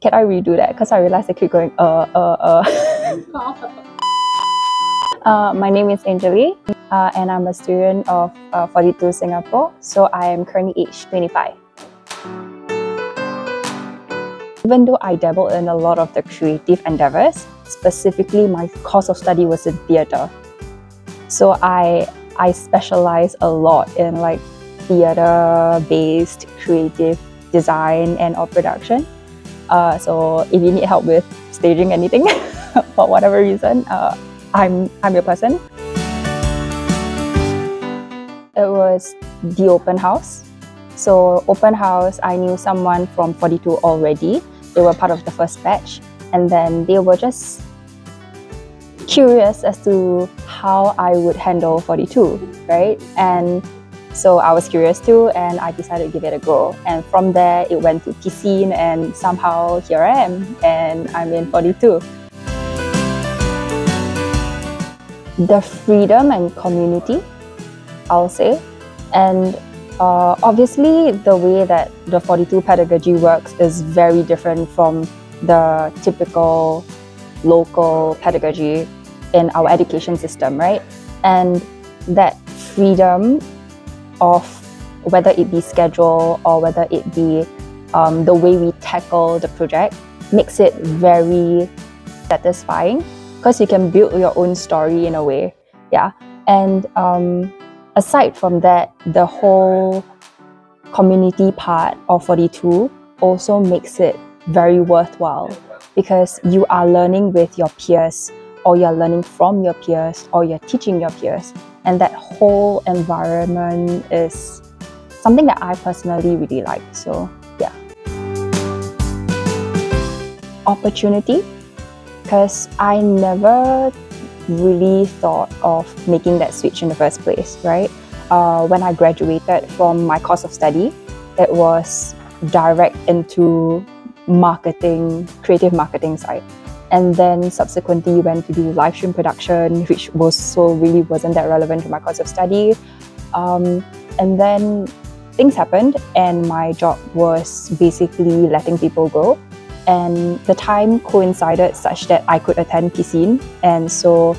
can I redo that? Because I realized I keep going, uh, uh, uh. uh my name is Angelly, uh, and I'm a student of uh, 42 Singapore. So I am currently age 25. Even though I dabbled in a lot of the creative endeavors, specifically my course of study was in theatre. So I I specialize a lot in like theatre-based creative design and or production. Uh, so if you need help with staging anything for whatever reason, uh, I'm I'm your person. It was the open house. So open house, I knew someone from 42 already. They were part of the first batch, and then they were just curious as to how I would handle 42, right? And so I was curious too, and I decided to give it a go. And from there, it went to Piscine, and somehow here I am, and I'm in 42. The freedom and community, I'll say. And uh, obviously, the way that the 42 pedagogy works is very different from the typical local pedagogy in our education system, right? And that freedom of whether it be schedule or whether it be um, the way we tackle the project makes it very satisfying because you can build your own story in a way. Yeah. And um, aside from that, the whole community part of 42 also makes it very worthwhile because you are learning with your peers or you're learning from your peers or you're teaching your peers. And that whole environment is something that I personally really like. So, yeah. Opportunity, because I never really thought of making that switch in the first place, right? Uh, when I graduated from my course of study, it was direct into marketing, creative marketing side and then subsequently went to do live stream production, which was so really wasn't that relevant to my course of study. Um, and then things happened, and my job was basically letting people go. And the time coincided such that I could attend Piscine, and so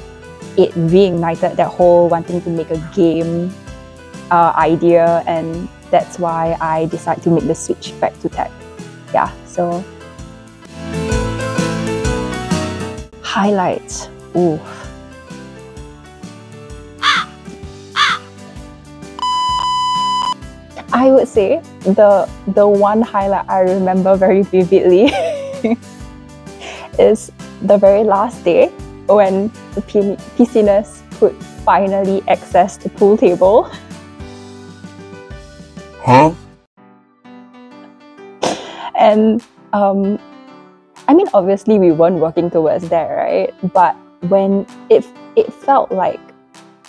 it reignited that whole wanting to make a game uh, idea, and that's why I decided to make the switch back to tech. Yeah, so highlights. Ooh. I would say the the one highlight I remember very vividly is the very last day when the pisciners could finally access the pool table. Huh? And um, I mean, obviously we weren't working towards that, right? But when it it felt like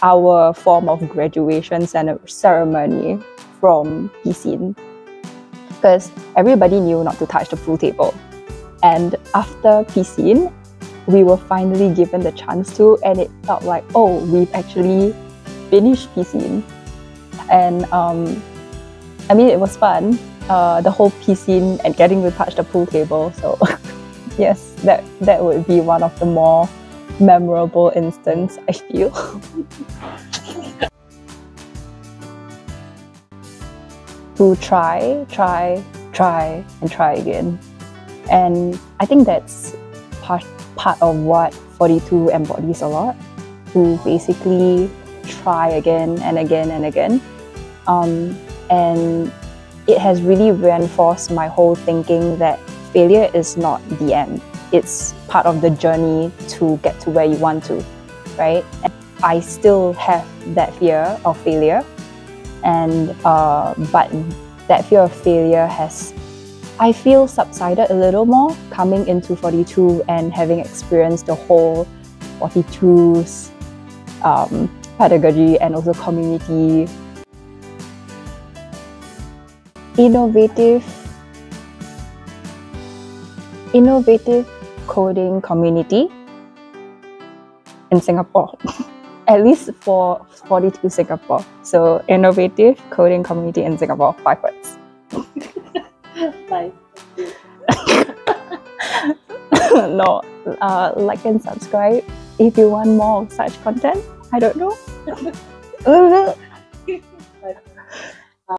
our form of graduation ceremony from Piscine, because everybody knew not to touch the pool table, and after Piscine, we were finally given the chance to, and it felt like oh, we've actually finished Piscine, and um, I mean it was fun. Uh, the whole Piscine and getting to touch the pool table, so. yes, that that would be one of the more memorable instances, I feel. to try, try, try, and try again. And I think that's part, part of what 42 embodies a lot, to basically try again and again and again. Um, and it has really reinforced my whole thinking that failure is not the end. It's part of the journey to get to where you want to, right? And I still have that fear of failure, and uh, but that fear of failure has, I feel, subsided a little more coming into 42 and having experienced the whole 42's um, pedagogy and also community. Innovative innovative coding community in Singapore, at least for 42 Singapore. So innovative coding community in Singapore, five words. no, uh, like and subscribe if you want more of such content. I don't know.